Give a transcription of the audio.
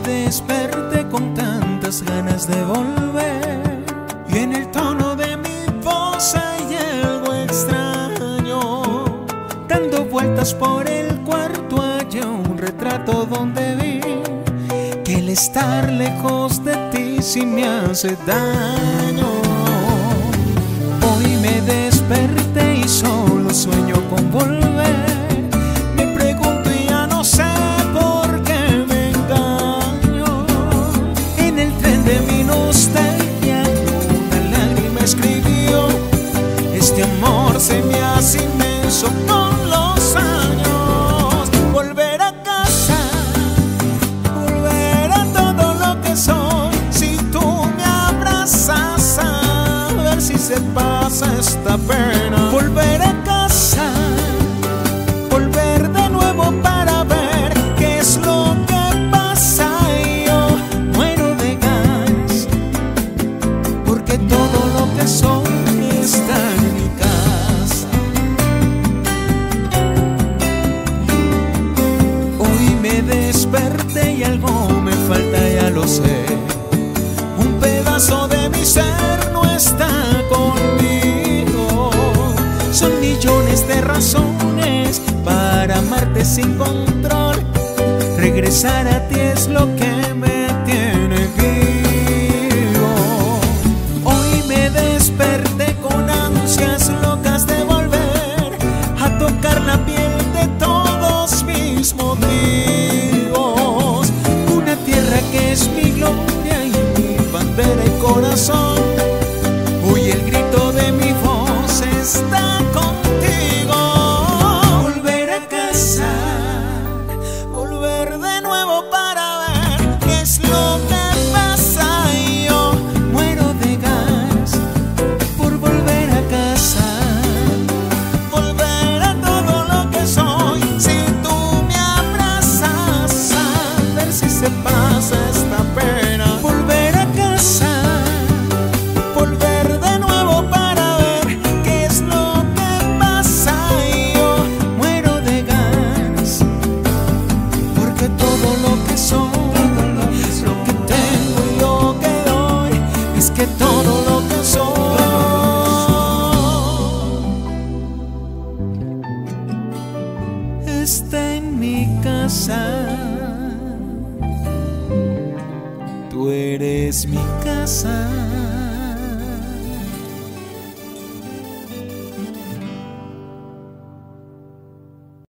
desperté con tantas ganas de volver y en el tono de mi voz hay algo extraño. Dando vueltas por el cuarto hay un retrato donde vi que el estar lejos de ti sí me hace daño. Hoy me desperté y solo sueño se me hace inmenso con los años. Volver a casa, volver a todo lo que soy. Si tú me abrazas, a ver si se pasa esta pena. Volver a casa, volver de nuevo para ver qué es lo que pasa. Y Yo muero de ganas, porque todo lo que soy Un pedazo de mi ser no está conmigo. Son millones de razones para amarte sin control. Regresar a ti es lo que me tiene vivo. Hoy me desperté con ansias locas de volver a tocar la piel tierra que es mi gloria y mi bandera y corazón. Hoy el grito de mi voz está contigo. Volver a casa, volver de nuevo para ver qué es lo que pasa. Yo muero de ganas por volver a casa. Volver a todo lo que soy. Si tú me abrazas, a ver si se pasa esta pena. Volver a casa. Volver de nuevo para ver qué es lo que pasa. Y yo muero de ganas. Porque todo lo que soy, lo que tengo y lo que doy, es que todo lo que soy está en mi casa. Tú eres mi casa.